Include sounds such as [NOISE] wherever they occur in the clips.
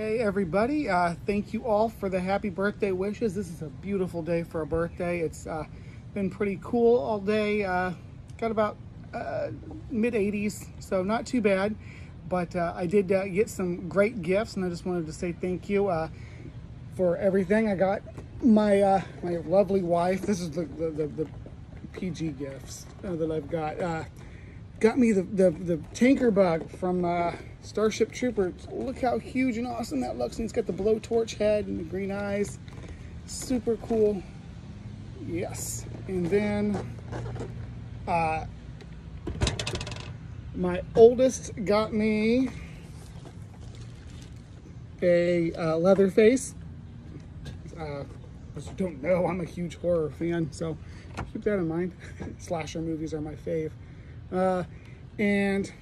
Hey everybody, uh, thank you all for the happy birthday wishes. This is a beautiful day for a birthday. It's uh, been pretty cool all day. Uh, got about uh, mid 80s, so not too bad. But uh, I did uh, get some great gifts and I just wanted to say thank you for everything. I got my my lovely wife. This is the, the, the, the PG gifts that I've got. Got me the, the, the tanker bug from Starship Troopers. Look how huge and awesome that looks. And it's got the blowtorch head and the green eyes. Super cool. Yes. And then uh, my oldest got me a uh, Leatherface. Uh, don't know, I'm a huge horror fan, so keep that in mind. [LAUGHS] Slasher movies are my fave. Uh, and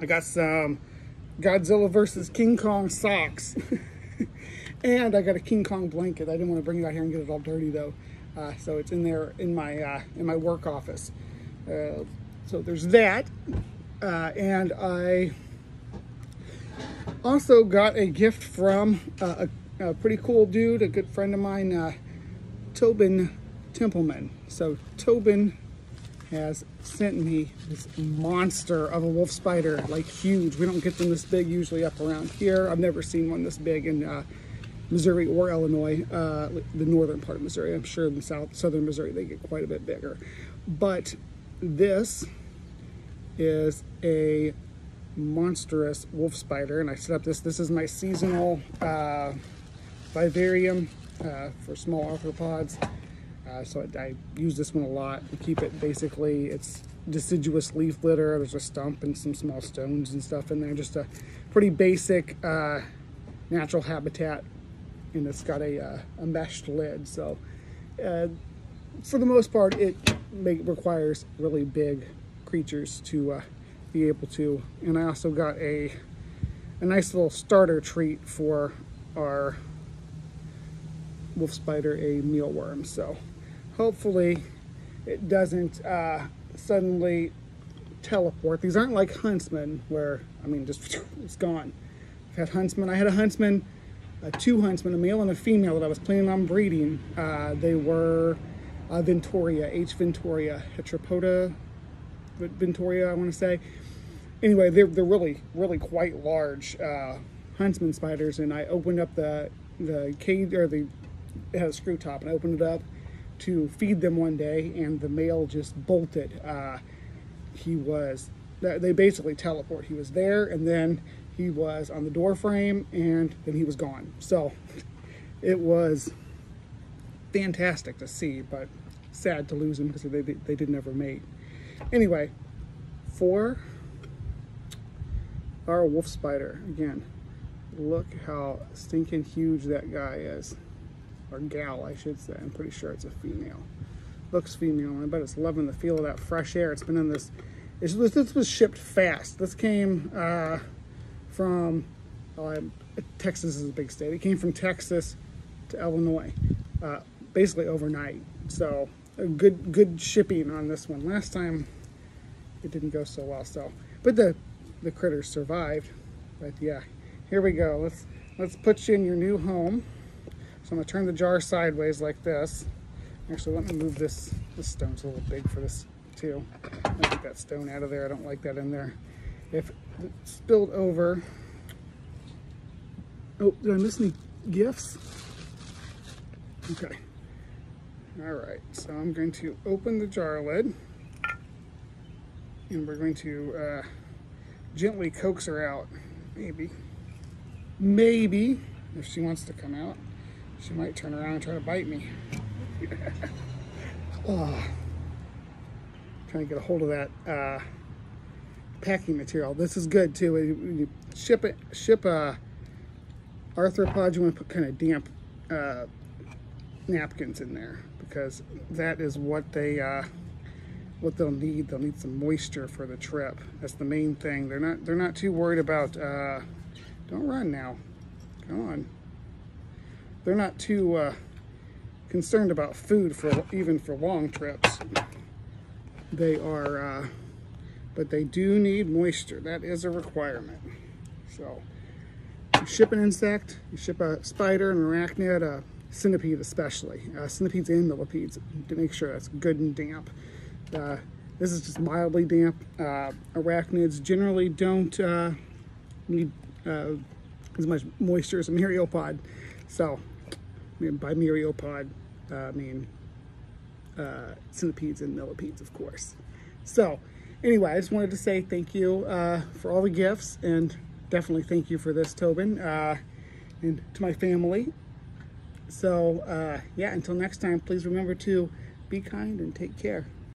I got some Godzilla versus King Kong socks. [LAUGHS] and I got a King Kong blanket. I didn't want to bring it out here and get it all dirty though. Uh, so it's in there in my uh, in my work office. Uh, so there's that. Uh, and I also got a gift from uh, a, a, pretty cool dude, a good friend of mine, Tobin Templeman. So Tobin has sent me this monster of a wolf spider, like huge. We don't get them this big usually up around here. I've never seen one this big in uh, Missouri or Illinois, uh, the northern part of Missouri. I'm sure in south, southern Missouri they get quite a bit bigger. But this is a monstrous wolf spider, and I set up this. This is my seasonal uh, vivarium uh, for small arthropods. Uh, so I, use this one a lot to keep it basically, it's deciduous leaf litter. There's a stump and some small stones and stuff in there. Just a pretty basic uh, natural habitat. And it's got a, uh, a meshed lid. So uh, for the most part, it make, requires really big creatures to uh, be able to. And I also got a, a nice little starter treat for our wolf spider, a mealworm. So hopefully it doesn't uh, suddenly teleport. These aren't like huntsmen where, I mean, just [LAUGHS] it's gone. I've had huntsmen. I had a huntsman, uh, two huntsmen, a male and a female that I was planning on breeding. Uh, they were uh, Venatoria, H. Venatoria, Heteropoda Venatoria, I want to say. Anyway, they're, they're really, really quite large uh, huntsman spiders. And I opened up the, the cage, or the, it had a screw top, and I opened it up to feed them one day, and the male just bolted. Uh, he was, they basically teleport. He was there, and then he was on the door frame, and then he was gone. So it was fantastic to see, but sad to lose him because they, they did never mate. Anyway, four our wolf spider, again, look how stinking huge that guy is or gal, I should say. I'm pretty sure it's a female. Looks female, I bet it's loving the feel of that fresh air. It's been in this, this was shipped fast. This came uh, from, well, Texas is a big state. It came from Texas to Illinois, uh, basically overnight. So good good shipping on this one. Last time it didn't go so well. So, but the the critters survived. But yeah, here we go. Let's let's put you in your new home. I'm gonna turn the jar sideways like this. Actually, let me move this. This stone's a little big for this too. Get that stone out of there. I don't like that in there. If it spilled over. Oh, did I miss any gifts? Okay. All right, so I'm going to open the jar lid and we're going to uh, gently coax her out, maybe. Maybe, if she wants to come out. She might turn around and try to bite me. [LAUGHS] oh. Trying to get a hold of that uh, packing material. This is good too. When You ship it, ship a arthropod. You want to put kind of damp uh, napkins in there because that is what they uh, what they'll need. They'll need some moisture for the trip. That's the main thing. They're not they're not too worried about. Uh, don't run now. Come on they're not too uh, concerned about food for even for long trips. They are, uh, but they do need moisture. That is a requirement. So you ship an insect, you ship a spider, an arachnid, a centipede especially, uh, centipedes and millipedes, to make sure that's good and damp. Uh, this is just mildly damp. Uh, arachnids generally don't uh, need uh, as much moisture as a myriapod. So, by myriapod, uh, I mean uh, centipedes and millipedes, of course. So, anyway, I just wanted to say thank you uh, for all the gifts and definitely thank you for this, Tobin, uh, and to my family. So, uh, yeah, until next time, please remember to be kind and take care.